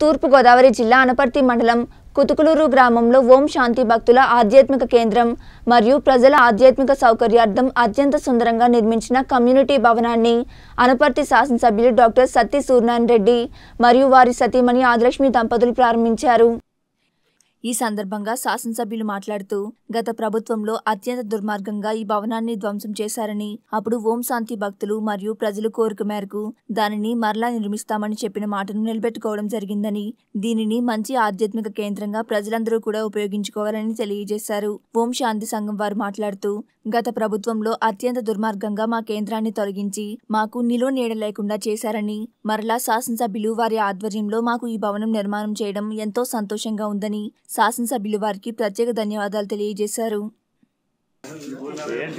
తూర్పుగోదావరి జిల్లా అనపర్తి మండలం కుతుకులూరు గ్రామంలో ఓం శాంతి భక్తుల ఆధ్యాత్మిక కేంద్రం మరియు ప్రజల ఆధ్యాత్మిక సౌకర్యార్థం అత్యంత సుందరంగా నిర్మించిన కమ్యూనిటీ భవనాన్ని అనపర్తి శాసనసభ్యులు డాక్టర్ సత్తి సూర్యనారాయణ రెడ్డి మరియు వారి సతీమణి ఆదిలక్ష్మి దంపతులు ప్రారంభించారు. ఈ సందర్భంగా శాసనసభ్యులు మాట్లాడుతూ గత ప్రభుత్వంలో అత్యంత దుర్మార్గంగా ఈ భవనాన్ని ధ్వంసం చేశారని అప్పుడు ఓం శాంతి భక్తులు మరియు ప్రజలు కోరిక మేరకు దానిని మరలా నిర్మిస్తామని చెప్పిన మాటను నిలబెట్టుకోవడం జరిగిందని దీనిని మంచి ఆధ్యాత్మిక కేంద్రంగా ప్రజలందరూ కూడా ఉపయోగించుకోవాలని తెలియజేశారు. ఓం శాంతి సంఘం వారు మాట్లాడుతూ గత ప్రభుత్వంలో అత్యంత దుర్మార్గంగా మా కేంద్రాన్ని తొలగించి మాకు నిలువ నీడ లేకుండా చేశారని మరలా శాసనసభ్యులు వారి ఆధ్వర్యంలో మాకు ఈ భవనం నిర్మాణం చేయడం ఎంతో సంతోషంగా ఉందని శాసనసభ్యులు వారికి ప్రత్యేక ధన్యవాదాలు తెలియజేశారు. ఏం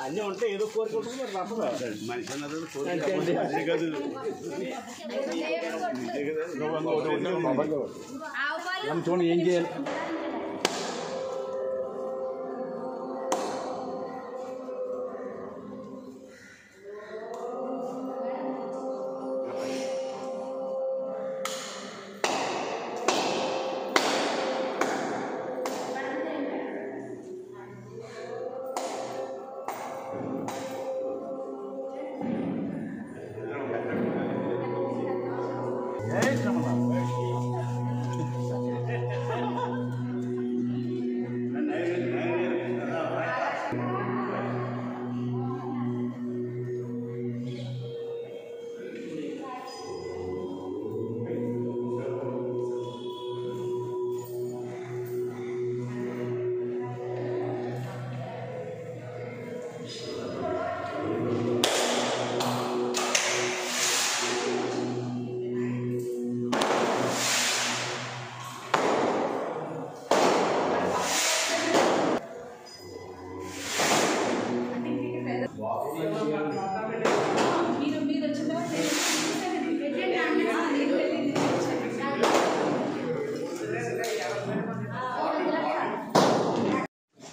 అన్నీ ఏదో కోరుకుంటుంది మరి తప్పదు మనిషి అదే కాదు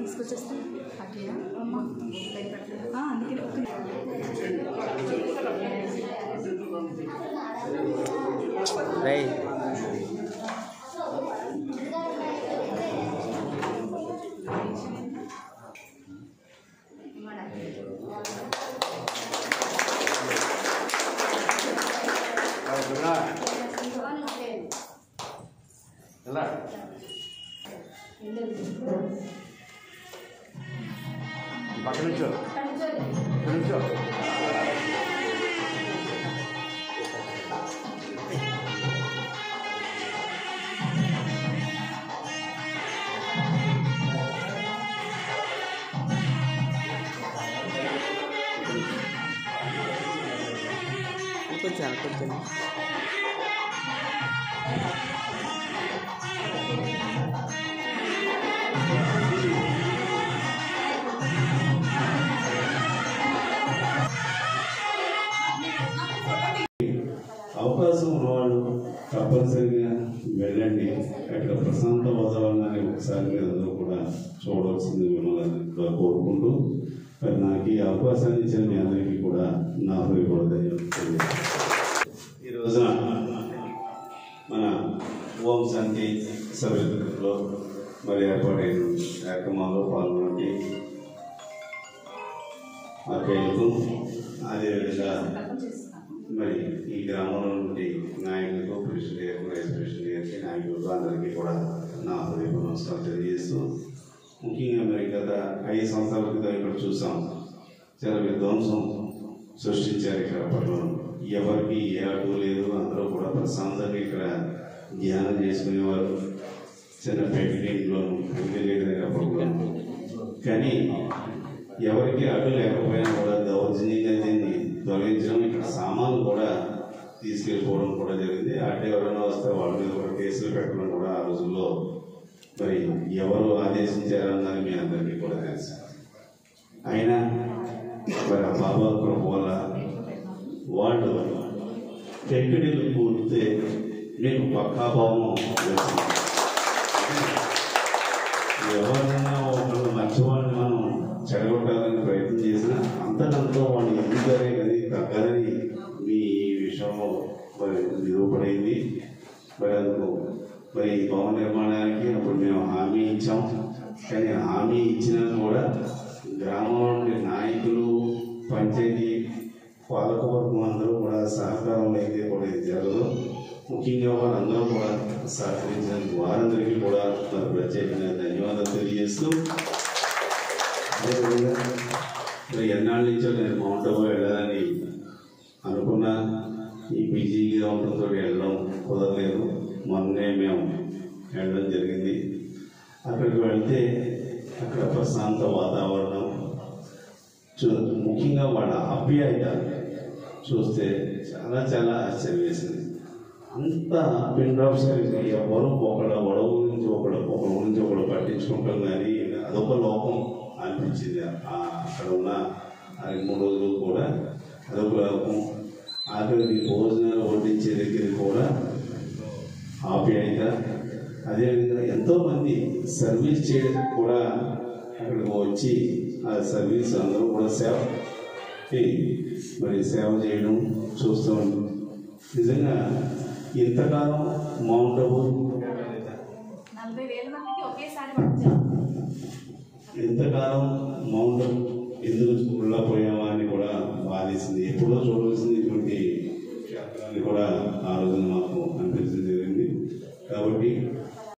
disco c'è stato పక్క నుంచో ఇక్కడ నుంచో కొంచెం కొంచెం అవకాశం ప్రశాంత వాతావరణాన్ని ఒకసారి మీరందరూ కూడా చూడవలసింది మిమ్మల్ని కూడా కోరుకుంటూ మరి నాకు ఈ అవకాశాన్ని ఇచ్చిన మీ అందరికీ కూడా నా హృదయపడతాయి ఈ మన ఓం శాంతి సభ్యులో మరి ఏర్పాటైన కార్యక్రమాల్లో పాల్గొనడానికి నాకు అదేవిధంగా మరి ఈ గ్రామంలో నుండి నాయకులకు ప్రెసిడెంట్ గారికి వైస్ ప్రెసిడెంట్ గారికి నాయకులకు అందరికీ కూడా నా హృదయ నమస్కారం తెలియజేస్తూ ముఖ్యంగా మరి గత ఐదు సంవత్సరాల క్రితం ఇక్కడ చూసాం. చాలా విధ్వంసం సృష్టించారు ఇక్కడ పట్టణం ఎవరికి ఏ అడ్డు లేదు అందరూ కూడా ప్రశాంతంగా ఇక్కడ ధ్యానం చేసుకునేవారు చిన్న పెయింటింగ్లోను లేదు కానీ ఎవరికి అడ్డు లేకపోయినా కూడా దౌర్జన్యంగా దీన్ని తొలగించడం ఇక్కడ సామాన్లు కూడా తీసుకెళ్ళిపోవడం కూడా జరిగింది. అడ్డు ఎవరైనా వస్తే వాళ్ళ మీద కూడా కేసులు పెట్టడం కూడా ఆ రోజుల్లో మరి ఎవరు ఆదేశించారన్నది మీ అందరికీ కూడా తెలుసు. అయినా మరి ఆ బాబా కృప వల్ల వాళ్ళు పెంకిడిలు పూర్తే మీకు పక్కా భావం కానీ హామీ ఇచ్చినా కూడా గ్రామంలోని నాయకులు పంచాయతీ పాలకవర్గం అందరూ కూడా సహకారం అయితే కూడా ఇది జరగదు. ముఖ్యంగా వారందరూ కూడా సహకరించినందుకు వారందరికీ కూడా మరి ప్రత్యేకంగా ధన్యవాదాలు తెలియజేస్తూ అదేవిధంగా మరి ఎన్నాళ్ళ నుంచో నేను మౌంట్ అబూ వెళ్ళాలని అనుకున్నా. ఈ బిజీగా ఉండడంతో వెళ్ళడం కుదరలేదు. మొన్నే మేము వెళ్ళడం జరిగింది. అక్కడికి వెళ్తే అక్కడ ప్రశాంత వాతావరణం చూ ముఖ్యంగా వాళ్ళ ఆప్యాయత చూస్తే చాలా చాలా ఆశ్చర్యం వేసింది అంత పిన్ డ్రాప్స్ ఎవరు ఒకళ్ళ గొడవ గురించి ఒకళ్ళ ఒకళ్ళ గురించి ఒకళ్ళు పట్టించుకుంటాం కానీ అదొక లోపం అనిపించింది. అక్కడ ఉన్న ఆ రెండు మూడు రోజులు కూడా అదొక లోపం. ఆఖరికి భోజనాలు వడ్డించే దగ్గర కూడా ఆప్యాయత అదేవిధంగా ఎంతోమంది సర్వీస్ చేయడానికి కూడా అక్కడికి వచ్చి ఆ సర్వీస్ అందరూ కూడా సేవ మరి సేవ చేయడం చూస్తూ ఉంటాం నిజంగా ఇంతకాలం మౌంట్ అబూ ఎంతకాలం మౌంట్ అబూ ఎందుకు ఉండకపోయామా అని కూడా బాధేసింది. ఎప్పుడో చూడవలసింది ఇటువంటి క్షేత్రాన్ని కూడా ఆ రోజున మాకు అనిపించడం జరిగింది. కాబట్టి